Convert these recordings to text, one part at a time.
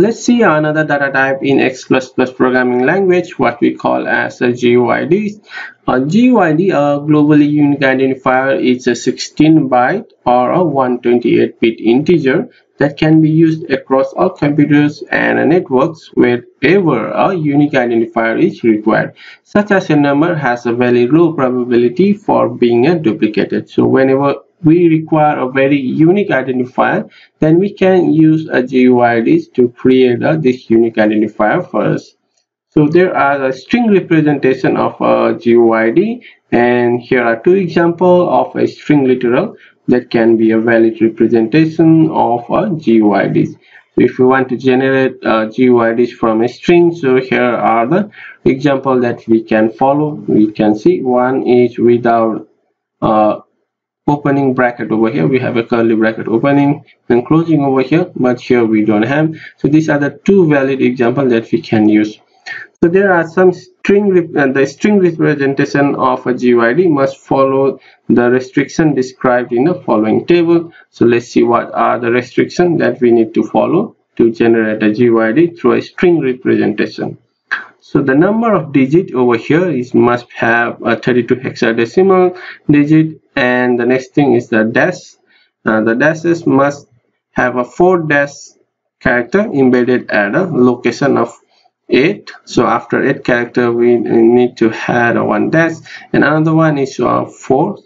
Let's see another data type in X++ programming language, what we call as a GUID. A GUID, a globally unique identifier, is a 16-byte or a 128-bit integer that can be used across all computers and networks wherever a unique identifier is required. Such as a number has a very low probability for being a duplicated. So whenever we require a very unique identifier, then we can use a GUID to create a, this unique identifier for us. So there are a string representation of a GUID and here are two examples of a string literal that can be a valid representation of a GUID. So if we want to generate uh, GUIDs from a string, so here are the example that we can follow. We can see one is without uh, opening bracket over here. We have a curly bracket opening and closing over here but here we don't have. So these are the two valid examples that we can use. So there are some string uh, the string representation of a GUID must follow the restriction described in the following table. So let's see what are the restrictions that we need to follow to generate a GUID through a string representation. So the number of digit over here is must have a 32 hexadecimal digit and the next thing is the dash. Uh, the dashes must have a 4 dash character embedded at a location of 8 so after 8 character we need to add a 1 dash. And another one is uh, 4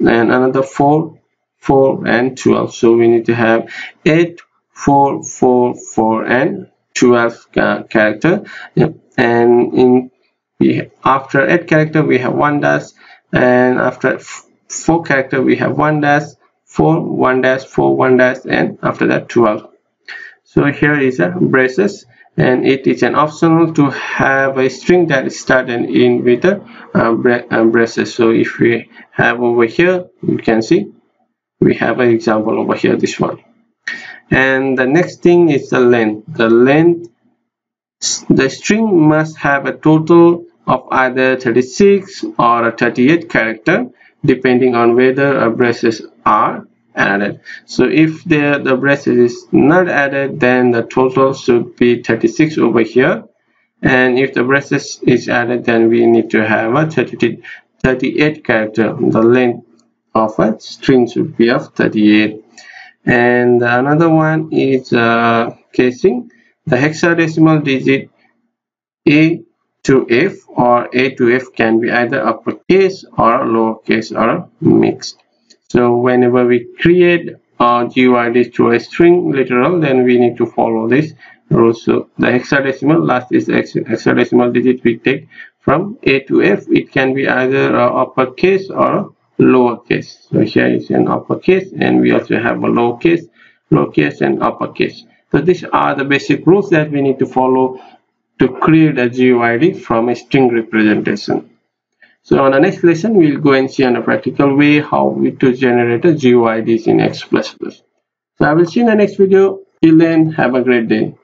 and another 4 4 and 12 so we need to have 8 4 4 4 and 12 uh, character. Yep. And in we after 8 character we have 1 dash. And after 4 character we have 1 dash 4 1 dash 4 1 dash and after that 12 so here is a braces and it is an optional to have a string that is started in with a uh, uh, braces. So if we have over here you can see we have an example over here this one. And the next thing is the length. The length the string must have a total of either 36 or 38 character depending on whether a braces are added. So if the, the braces is not added then the total should be 36 over here and if the braces is added then we need to have a 30, 38 character. The length of a string should be of 38 and another one is uh, casing the hexadecimal digit A to F or A to F can be either uppercase or lowercase or mixed. So whenever we create a GUID to a string literal, then we need to follow this rule. So the hexadecimal, last is hexadecimal digit we take from A to F. It can be either uh, uppercase or lowercase. So here is an uppercase and we also have a lowercase, lowercase and uppercase. So these are the basic rules that we need to follow to create a GUID from a string representation. So on the next lesson, we'll go and see on a practical way how we to generate a GUIDs in X++. So I will see you in the next video. Till then, have a great day.